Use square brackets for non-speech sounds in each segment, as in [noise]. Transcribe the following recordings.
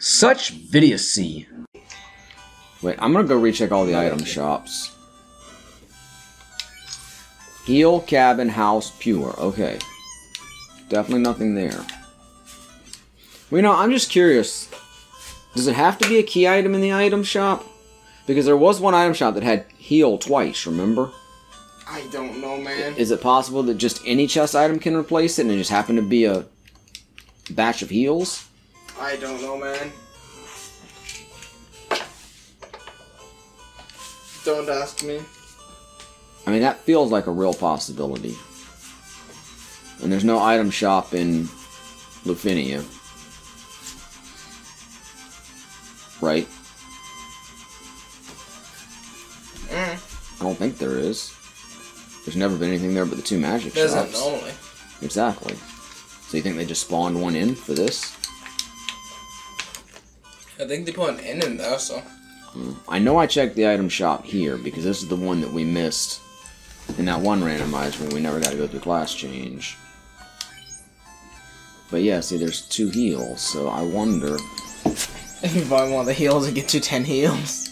Such idiocy. Wait, I'm gonna go recheck all the item shops. Heal, cabin, house, pure. Okay. Definitely nothing there. Well, you know, I'm just curious. Does it have to be a key item in the item shop? Because there was one item shop that had heal twice, remember? I don't know, man. Is it possible that just any chest item can replace it and it just happened to be a batch of heals? I don't know, man. Don't ask me. I mean, that feels like a real possibility. And there's no item shop in Lufenia. Right? Mm. I don't think there is. There's never been anything there but the two magic Doesn't shops. normally. Exactly. So you think they just spawned one in for this? I think they put an N in there, so. Hmm. I know I checked the item shop here because this is the one that we missed in that one randomizer when we never got to go through class change. But yeah, see, there's two heals, so I wonder. [laughs] If you buy one of the heals, it get you 10 heals.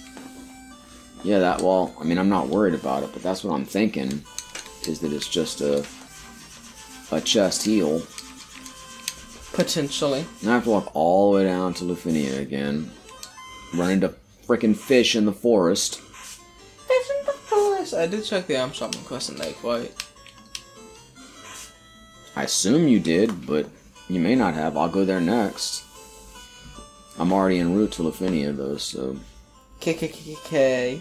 Yeah, that. Well, I mean, I'm not worried about it, but that's what I'm thinking. Is that it's just a a chest heal. Potentially. Now I have to walk all the way down to Lufenia again, run into frickin' fish in the forest. Fish in the forest. I did check the arm shop in Crescent Lake, right? I assume you did, but you may not have. I'll go there next. I'm already en route to Lufenia, though, so. KKKK.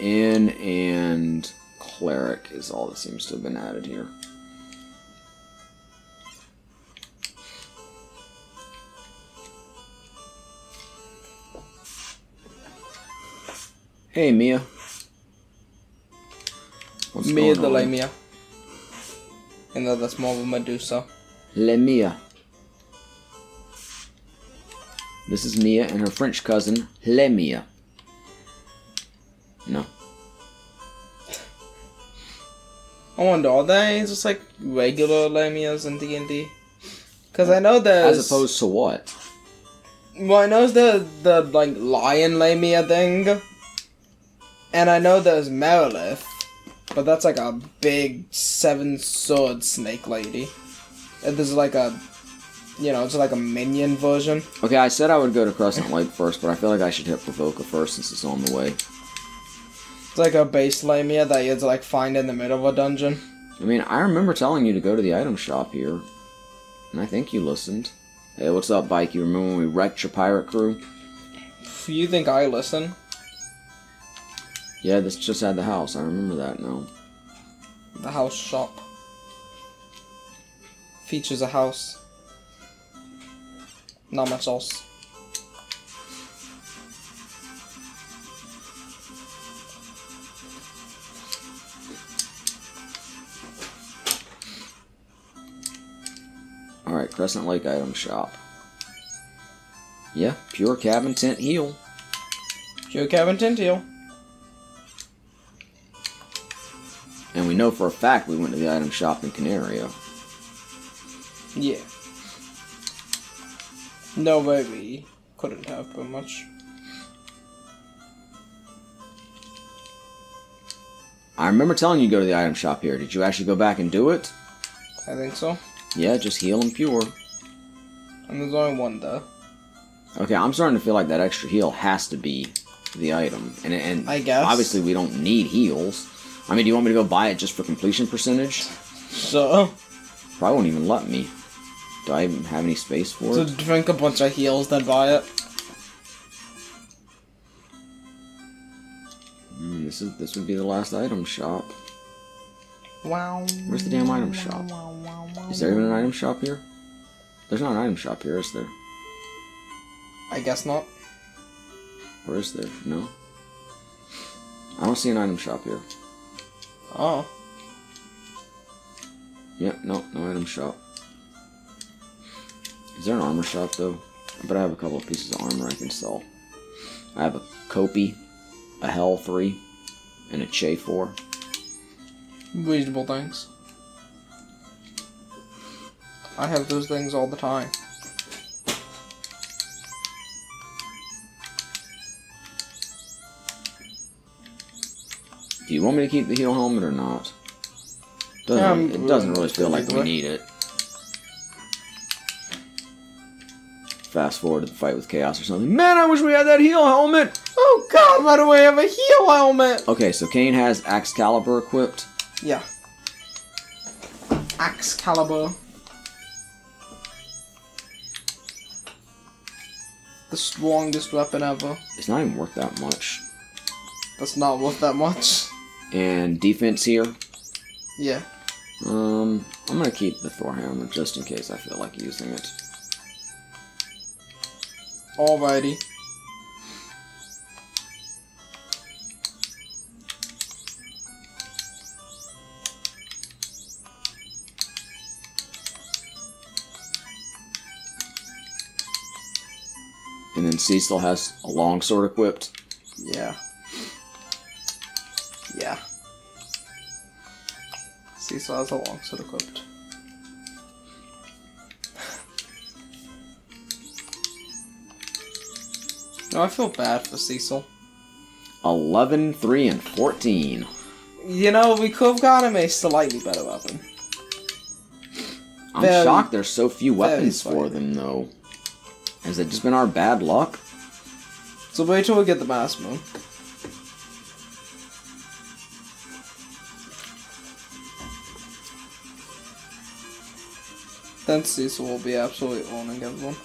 Inn and Cleric is all that seems to have been added here. Hey, Mia. What's Mia the on? Lamia. And then that's more of a Medusa. Le Mia. This is Mia and her French cousin, Lemia. No. I wonder, are they just like regular Lamias in D&D? Because I know there's... As opposed to what? Well, I know the the like lion lamia thing, and I know there's Marilith, but that's like a big seven sword snake lady. And there's like a, you know, it's like a minion version. Okay, I said I would go to Crescent Lake first, but I feel like I should hit Pravoka first since it's on the way. It's like a base lamia that you'd like find in the middle of a dungeon. I mean, I remember telling you to go to the item shop here, and I think you listened. Hey, what's up, Bike? You remember when we wrecked your pirate crew? You think I listen? Yeah, this just had the house. I remember that now. The house shop features a house. Not much else. Alright, Crescent Lake item shop. Yeah, pure cabin tent heal. Joe Cabin Tintiel. And we know for a fact we went to the item shop in Canaria. Yeah. No way we couldn't have been much. I remember telling you to go to the item shop here. Did you actually go back and do it? I think so. Yeah, just heal and pure. And there's only one though. Okay, I'm starting to feel like that extra heal has to be the item. And, and I guess. obviously we don't need heals. I mean, do you want me to go buy it just for completion percentage? So, Probably won't even let me. Do I even have any space for to it? So drink a bunch of heals, then buy it. Hmm, this is this would be the last item shop. Wow. Where's the damn item shop? Is there even an item shop here? There's not an item shop here, is there? I guess not. Or is there? No. I don't see an item shop here. Oh. Yep, no, no item shop. Is there an armor shop though? I bet I have a couple of pieces of armor I can sell. I have a Kopi, a Hell 3, and a Che 4. Reasonable things. I have those things all the time. Do you want me to keep the heel helmet or not? Doesn't, I'm- it doesn't really feel like we need it. Fast forward to the fight with Chaos or something. Man, I wish we had that heel helmet! Oh god, why do I have a heel helmet? Okay, so Kane has Excalibur equipped. Yeah. Excalibur. The strongest weapon ever. It's not even worth that much. That's not worth that much. And defense here. Yeah. Um, I'm gonna keep the Thor hammer just in case I feel like using it. Alrighty. Cecil has a longsword equipped. Yeah. Yeah. Cecil has a longsword equipped. [laughs] No, I feel bad for Cecil. 11, 3, and 14. You know, we could have got him a slightly better weapon. I'm Very- shocked there's so few weapons for them, though. Has it just been our bad luck? So wait till we get the Masamune. Then Cecil will be absolutely owning everyone.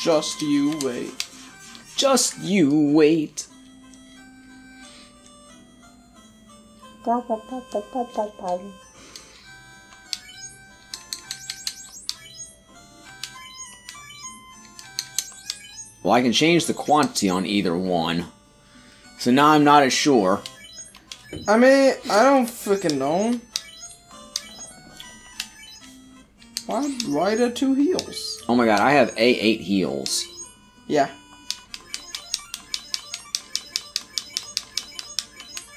Just you wait. Just you wait. Well, I can change the quantity on either one. So now I'm not as sure. I mean, I don't freaking know. Why, why the two heals? Oh my god, I have A8 heals. Yeah.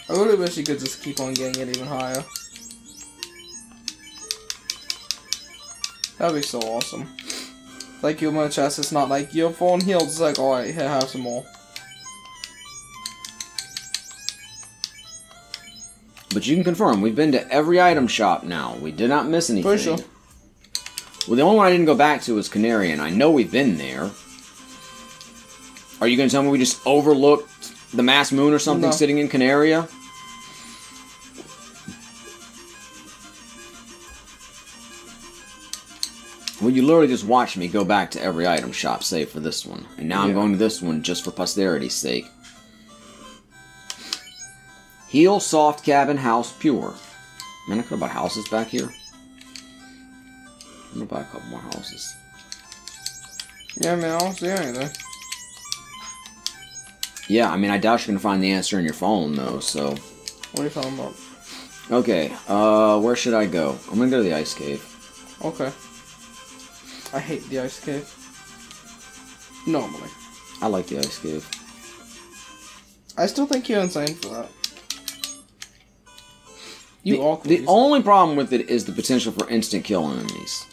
I really wish you could just keep on getting it even higher. That'd be so awesome. Like you my chest, it's not like full on heals, it's like, alright, here, have some more. But you can confirm, we've been to every item shop now. We did not miss anything. For sure. Well, the only one I didn't go back to was Canary, and I know we've been there. Are you going to tell me we just overlooked the Masamune or something No. sitting in Canaria? Well, you literally just watched me go back to every item shop, save for this one. And now I'm going to this one just for posterity's sake. Heal, soft cabin, house, pure. Man, I could have bought houses back here. I'm gonna buy a couple more houses. Yeah, man, I don't see anything. Yeah, I mean, I doubt you're gonna find the answer in your phone, though, so. What are you talking about? Okay, uh, where should I go? I'm gonna go to the ice cave. Okay. I hate the ice cave. Normally. I like the ice cave. I still think you're insane for that. You the, all the only problem with it is the potential for instant kill enemies.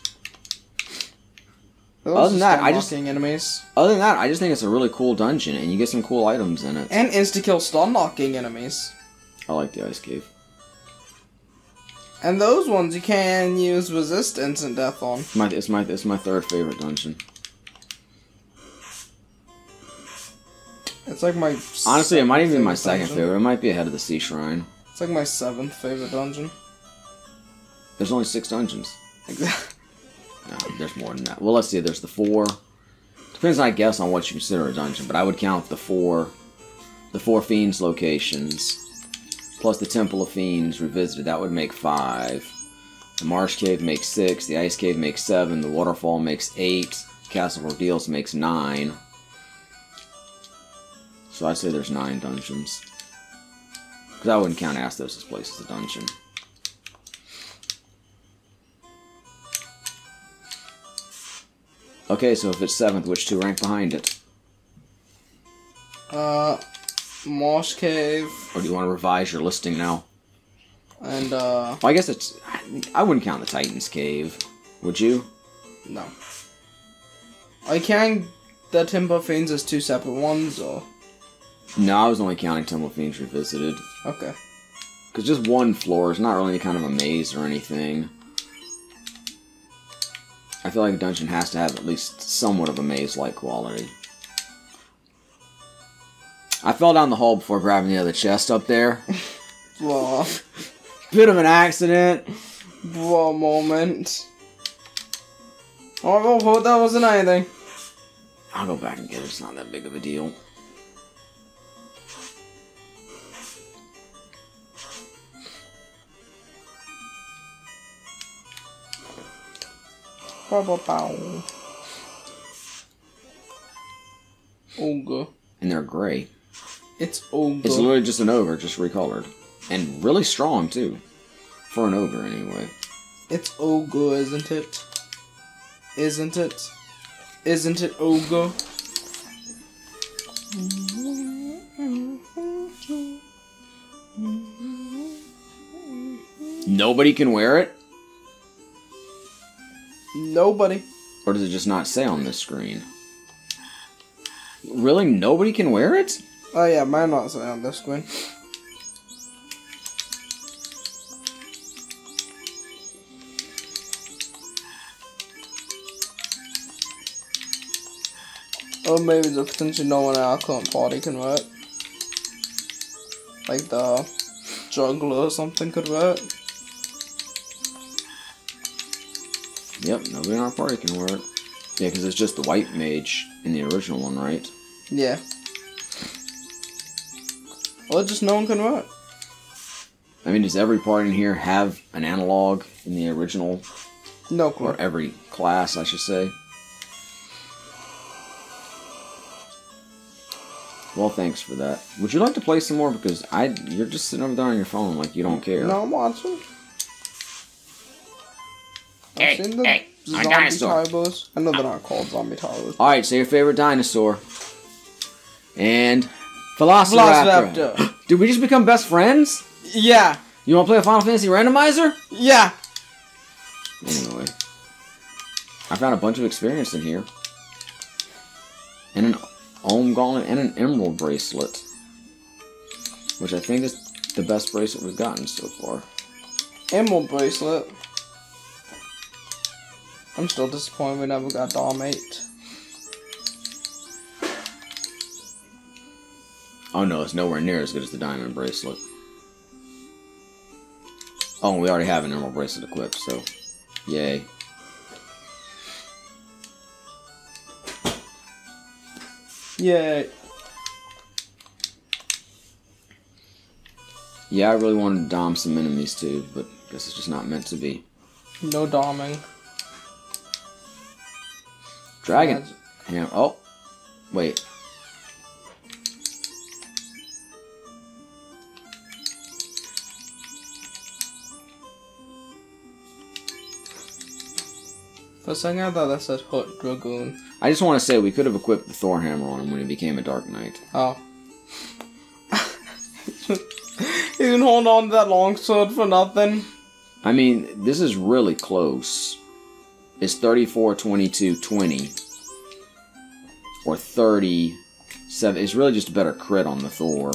Those other than that, I just- enemies Other than that, I just think it's a really cool dungeon, and you get some cool items in it. and insta kill stun locking enemies. I like the ice cave. And those ones you can use resist instant death on. My, it's my, it's my third favorite dungeon. It's like my Honestly, it might even be my second dungeon. favorite. It might be ahead of the Sea Shrine. It's like my seventh favorite dungeon. There's only six dungeons. Exactly. [laughs] No, there's more than that. Well, let's see. There's the four. Depends, I guess, on what you consider a dungeon, but I would count the four, the four fiends locations, plus the Temple of Fiends revisited. That would make five. The Marsh Cave makes six. The Ice Cave makes seven. The Waterfall makes eight. Castle Ordeals makes nine. So I'd say there's nine dungeons. Because I wouldn't count Astos' place as a dungeon. Okay, so if it's seventh, which two rank behind it? Uh, Marsh Cave Or do you want to revise your listing now? and uh, Well, I guess it's. I wouldn't count the Titan's Cave. Would you? no. I can the Timber Fiends as two separate ones, or No, I was only counting of Fiends Revisited. okay. Because just one floor is not really any kind of a maze or anything. I feel like a dungeon has to have at least somewhat of a maze-like quality. I fell down the hole before grabbing the other chest up there. [laughs] Blah, Bit of an accident. blah moment. Oh, oh well, that wasn't anything. I'll go back and get it. It's not that big of a deal. Bow, bow, bow. And they're gray. It's ogre. It's literally just an ogre, just recolored. And really strong, too. For an ogre, anyway. It's ogre, isn't it? Isn't it? Isn't it ogre? Nobody can wear it? Nobody. Or does it just not say on this screen? Really? Nobody can wear it? Oh yeah, mine not on this screen. Or maybe the potentially no one our current party can it. Like the juggler or something could work. Yep, nobody in our party can work. Yeah, because it's just the white mage in the original one, right? Yeah. Or just no one can wear it. I mean, does every part in here have an analog in the original? No clue. Or every class, I should say? Well, thanks for that. Would you like to play some more? Because I, you're just sitting over there on your phone like you don't care. No, I'm watching. Hey, I've seen the hey, zombie dinosaur. tyros. I know they're not called zombie tyros. All right, say your favorite dinosaur. And Velociraptor. Velociraptor. [gasps] Did we just become best friends? Yeah, You want to play a Final Fantasy randomizer? yeah. Anyway, I found a bunch of experience in here, and an Ohm Gauntlet and an Emerald bracelet, which I think is the best bracelet we've gotten so far. Emerald bracelet. I'm still disappointed we never got Dom 8. Oh no, it's nowhere near as good as the diamond bracelet. Oh, and we already have an emerald bracelet equipped, so yay. Yay. Yeah, I really wanted to dom some enemies too, but guess it's just not meant to be. No doming. Dragon. Yeah. Oh, wait. For a second, I thought that said Hut Dragoon. I just want to say we could have equipped the Thor hammer on him when he became a Dark Knight. Oh. [laughs] he didn't hold on to that long sword for nothing. I mean, this is really close. It's 34, 22, 20. Or 37. It's really just a better crit on the Thor.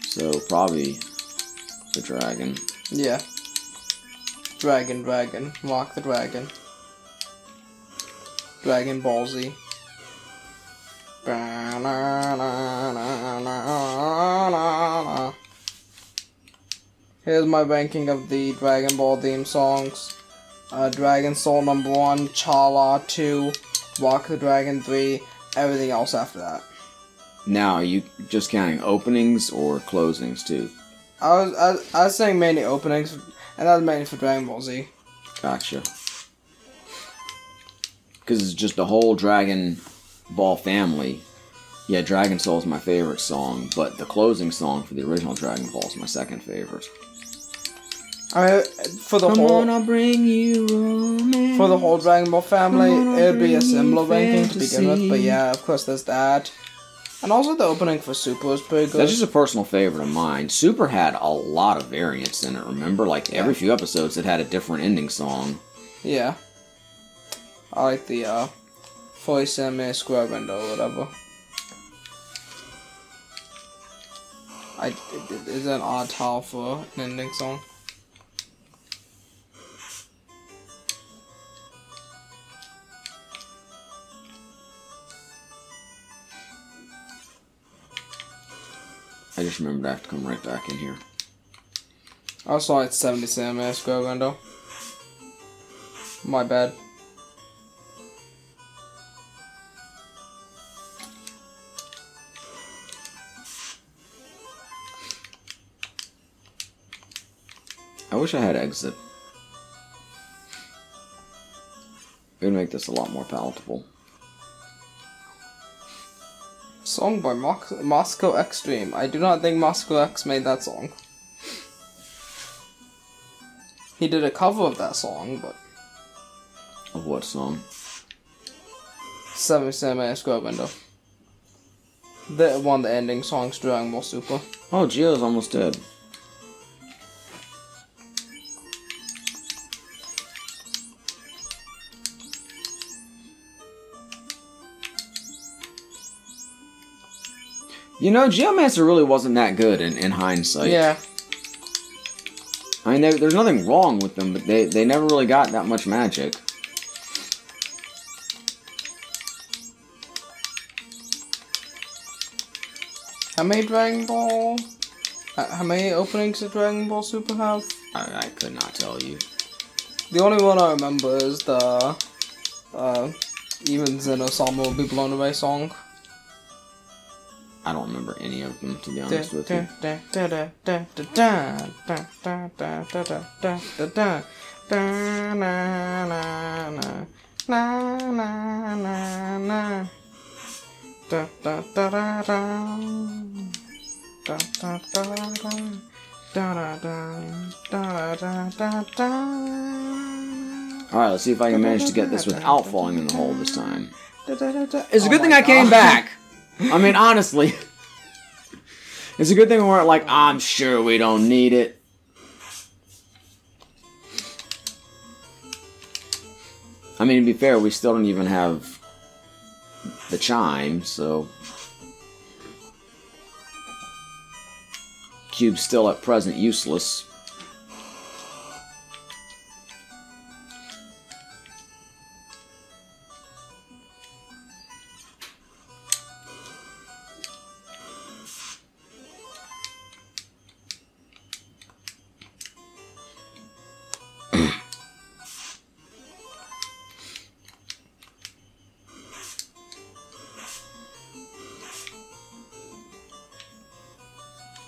So, probably the dragon. Yeah. Dragon, dragon. Walk the dragon. Dragon Ball Z. Here's my ranking of the Dragon Ball theme songs. Uh, Dragon Soul number one, Chala two, Walk the Dragon three, everything else after that. Now, are you just counting openings or closings too? I was I, I was saying mainly openings, and that was mainly for Dragon Ball Z. Gotcha. Because it's just the whole Dragon Ball family. Yeah, Dragon Soul is my favorite song, but the closing song for the original Dragon Ball is my second favorite. I for the whole on, I'll bring you romance. for the whole Dragon Ball family, on, it'd be a similar ranking to begin with. But yeah, of course, there's that. And also the opening for Super was pretty good. That's just a personal favorite of mine. Super had a lot of variants in it. Remember, like every few episodes, it had a different ending song. yeah. I like the uh, voice anime square window or whatever. I it, it, it's an odd title for an ending song. I just remembered I have to come right back in here. I also like 70 anime square window. My bad. I wish I had exit. It would make this a lot more palatable. Song by Mos- Moscow Extreme. I do not think Moscow X made that song. He did a cover of that song, but Of what song? 77 Square Window. The one of the ending songs Dragon Ball Super. Oh, Gio's almost dead. You know, Geomancer really wasn't that good in, in hindsight. yeah. I mean, there- there's nothing wrong with them, but they, they never really got that much magic. How many Dragon Ball? uh, How many openings did Dragon Ball Super have? I, I could not tell you. The only one I remember is the uh, even Zenosama will be blown away song. I don't remember any of them, to be honest with you. Alright, let's see if I can manage to get this without falling in the hole this time. It's a good thing I came back. I mean, honestly, it's a good thing we weren't like, I'm sure we don't need it. I mean, to be fair, we still don't even have the chime, so. Cube's still at present useless.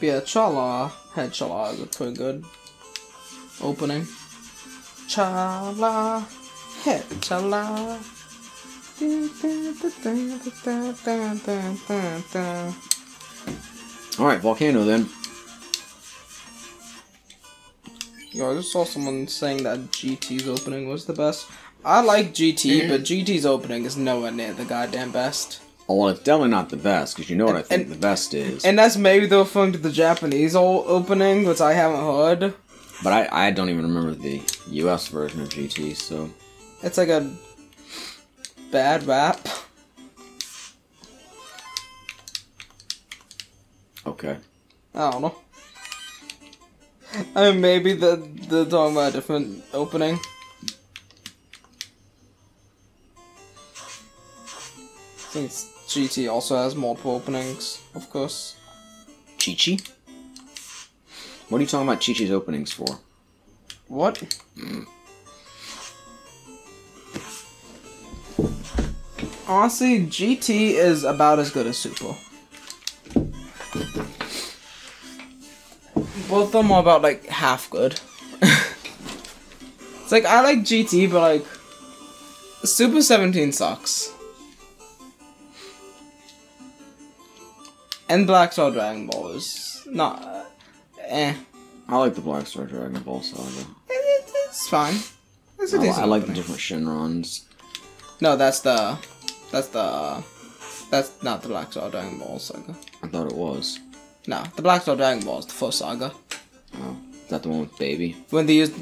Yeah, Chala, head Chala is a pretty good opening. Chala, head Chala. Alright, Volcano then. Yo, I just saw someone saying that GT's opening was the best. I like GT, but GT's opening is nowhere near the goddamn best. Oh, well, it's definitely not the best, because you know what I think And- the best is. And that's maybe they're referring to the Japanese opening, which I haven't heard. but I, I don't even remember the US version of GT, so. It's like a bad rap. Okay. I don't know. I mean, maybe the the talking about a different opening. Since GT also has multiple openings, of course. Chi Chi? What are you talking about Chi Chi's openings for? What? Honestly, GT is about as good as Super. Both of them are about like half good. [laughs] it's like I like GT, but like Super 17 sucks. And Black Star Dragon Ball is not. Uh, eh. I like the Black Star Dragon Ball Saga. It- it- it's fine. It's a I, decent I like the different Shenrons. No, that's the that's the That's not the Black Star Dragon Ball saga. I thought it was. No, the Black Star Dragon Ball is the first saga. Oh, is that the one with Baby? When they used.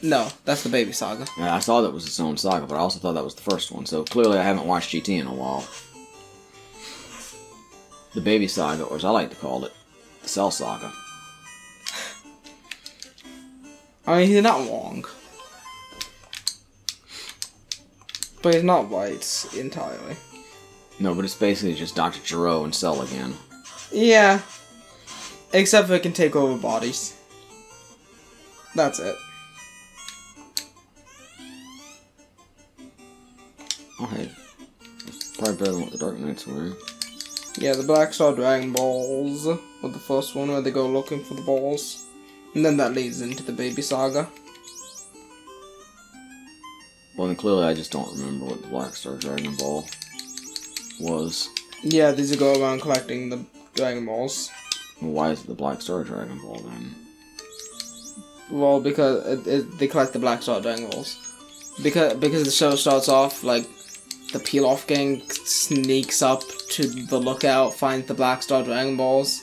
No, that's the Baby Saga. Yeah, I saw that was its own saga, but I also thought that was the first one. So clearly, I haven't watched GT in a while. The Baby Saga, or as I like to call it, the Cell Saga. I mean, he's not wrong. But he's not right entirely. No, but it's basically just Dr. Gero and Cell again. Yeah. Except it can take over bodies. That's it. It's probably better than what the Dark Knights were. Yeah, the Black Star Dragon Balls with the first one where they go looking for the balls. And then that leads into the Baby Saga. Well, then clearly I just don't remember what the Black Star Dragon Ball was. Yeah, these are go around collecting the Dragon Balls. Well, why is it the Black Star Dragon Ball then? Well, because it, it, they collect the Black Star Dragon Balls. Because because the show starts off like the Pilaf gang sneaks up to the lookout, find the Black Star Dragon Balls,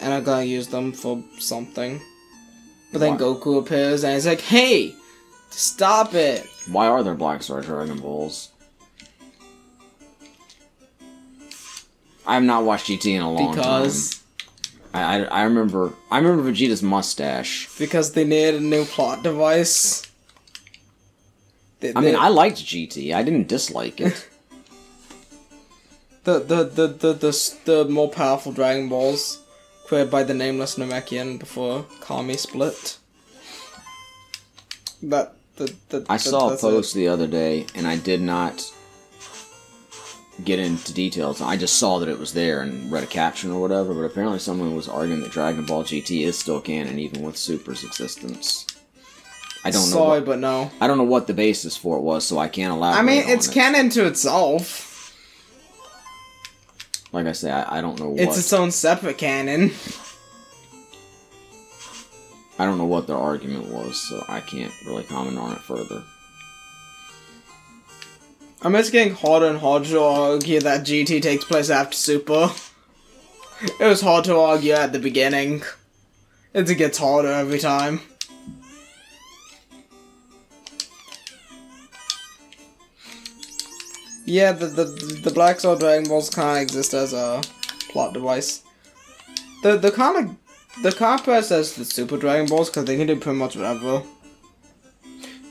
and are gonna use them for something. But then? Goku appears and he's like, "Hey, stop it!" Why are there Black Star Dragon Balls? I have not watched GT in a long Because time. I, I, I remember I remember Vegeta's mustache. because they needed a new plot device. They- I mean, they- I liked GT. I didn't dislike it. [laughs] the the the the the, the more powerful Dragon Balls created by the nameless Namekian before Kami split. That the, the I saw a post the other day, and I did not get into details. I just saw that it was there and read a caption or whatever. But apparently, someone was arguing that Dragon Ball GT is still canon, even with Super's existence. I don't know. Sorry, but no. I don't know what the basis for it was, so I can't elaborate. I mean, it's it. canon to itself. Like I say, I, I don't know what. It's its own separate canon. I don't know what their argument was, so I can't really comment on it further. I'm just getting harder and harder to argue that GT takes place after Super. It was hard to argue at the beginning. It gets harder every time. Yeah, the the, the Black Star Dragon Balls kind of exist as a plot device. The the kind of the contrast as the Super Dragon Balls because they can do pretty much whatever.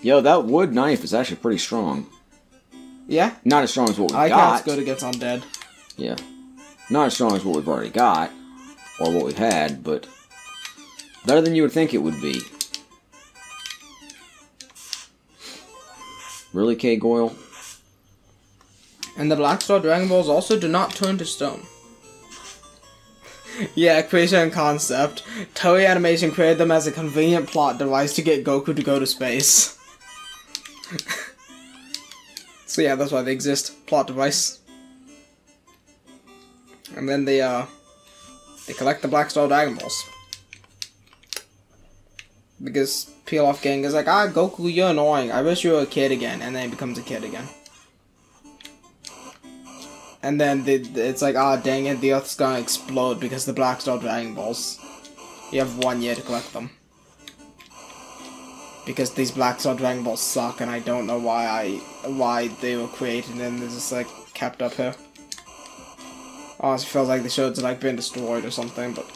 Yo, that wood knife is actually pretty strong. Yeah, Not as strong as what we I got. can't good against undead. Yeah. Not as strong as what we've already got, or what we've had, but better than you would think it would be. Really, K. Goyle? And the Black Star Dragon Balls also do not turn to stone. [laughs] yeah, creation and concept. Toei Animation created them as a convenient plot device to get Goku to go to space. [laughs] so yeah, that's why they exist. Plot device. And then they uh they collect the Black Star Dragon Balls. Because Pilaf Gang is like, ah, Goku, you're annoying. I wish you were a kid again. And then he becomes a kid again. And then the, it's like, ah, dang it, the Earth's gonna explode because the Black Star Dragon Balls. You have one year to collect them. Because these Black Star Dragon Balls suck, and I don't know why I why they were created and they're just like kept up here. Honestly, it feels like the show's like been destroyed or something, but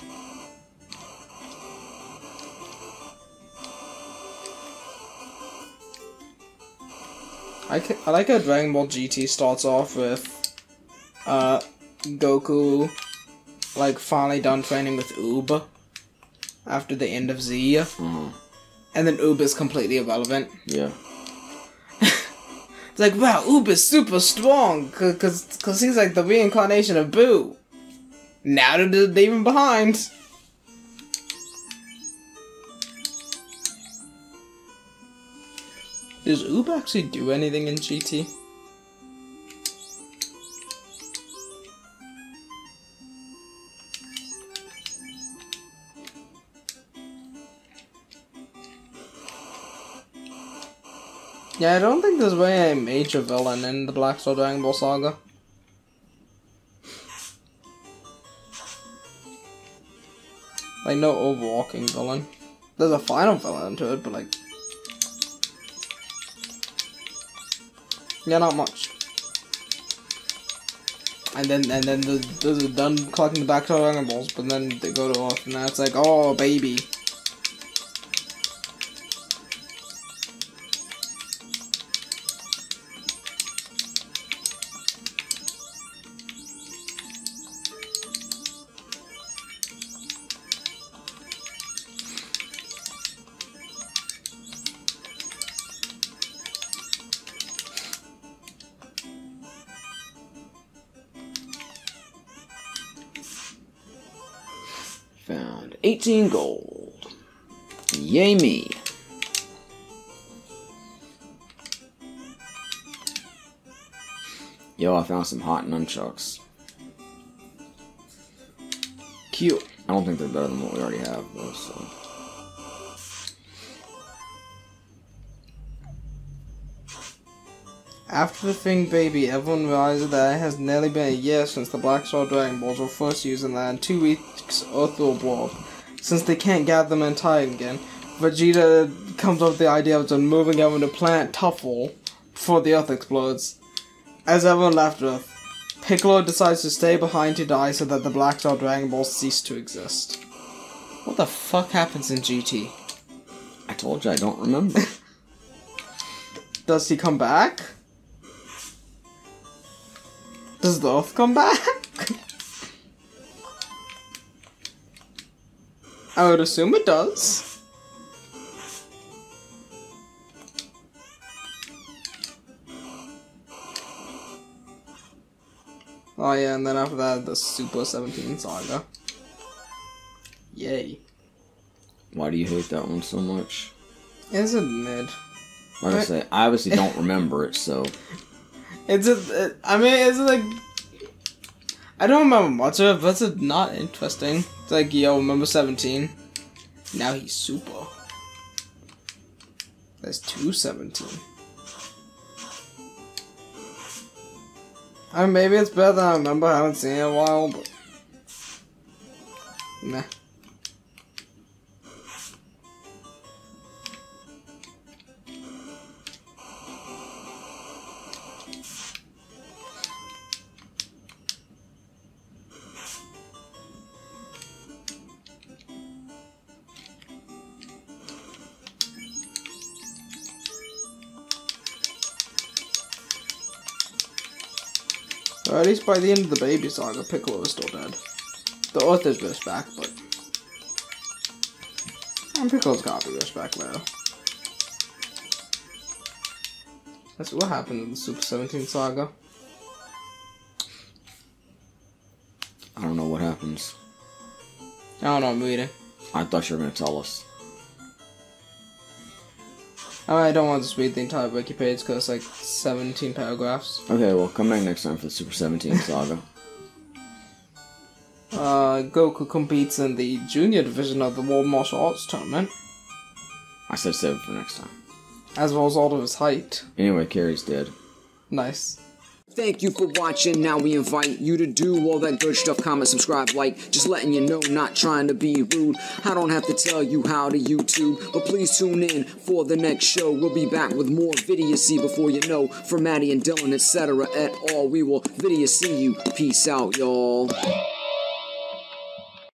I, I like how Dragon Ball GT starts off with uh, Goku like finally done training with Oob after the end of Z, Uh-huh. and then Oob is completely irrelevant. Yeah. It's [laughs] like, wow, Oob is super strong because cause he's like the reincarnation of Boo. Now they're demon behind. Does Oob actually do anything in GT? Yeah, I don't think there's way I'm Villain in the Black Soul Dragon Ball Saga. Like, no overwalking villain. There's a final villain to it, but like... Yeah, not much. And then and then the there's a done collecting the Black Soul Dragon Balls, but then they go to off, and that's like, oh, baby. 18 gold. Yay me. Yo, I found some hot nunchucks. Cute. I don't think they're better than what we already have, though, so. After defeating Baby, everyone realizes that it has nearly been a year since the Black Star Dragon Balls were first used in that, two weeks Earth up. Since they can't gather them in time again, Vegeta comes up with the idea of just moving everyone to Planet Tuffle before the Earth explodes. As everyone left Earth, Piccolo decides to stay behind to die so that the Black Star Dragon Balls cease to exist. What the fuck happens in GT? I told you I don't remember. [laughs] Does he come back? Does the Earth come back? I would assume it does. Oh yeah, and then after that, the Super 17 Saga. Yay. Why do you hate that one so much? It's a mid. Say, I obviously don't [laughs] remember it, so. It's a. It, I mean, it's like. I don't remember much of it, but it's not interesting. It's like, yo, remember 17? Now he's super. That's 217. I mean, maybe it's better than I remember. I haven't seen it in a while, but. Nah. Or at least by the end of the baby saga, Piccolo is still dead. The is Rift back, but. And Piccolo's gotta be Rift back later. That's what happened in the Super 17 saga. I don't know what happens. I don't know, I'm reading. I thought you were gonna tell us. I don't want to read the entire wiki page because it's like 17 paragraphs. Okay, well, come back next time for the Super 17 [laughs] saga. Uh, Goku competes in the junior division of the World Martial Arts Tournament, I said save it for next time. as well as all of his height. Anyway, Carrie's dead. Nice. Thank you for watching. Now we invite you to do all that good stuff. Comment, subscribe, like. Just letting you know, not trying to be rude. I don't have to tell you how to YouTube, but please tune in for the next show. We'll be back with more video see before you know. For Matty and Dylan, etc. at all, we will video see you. Peace out, y'all.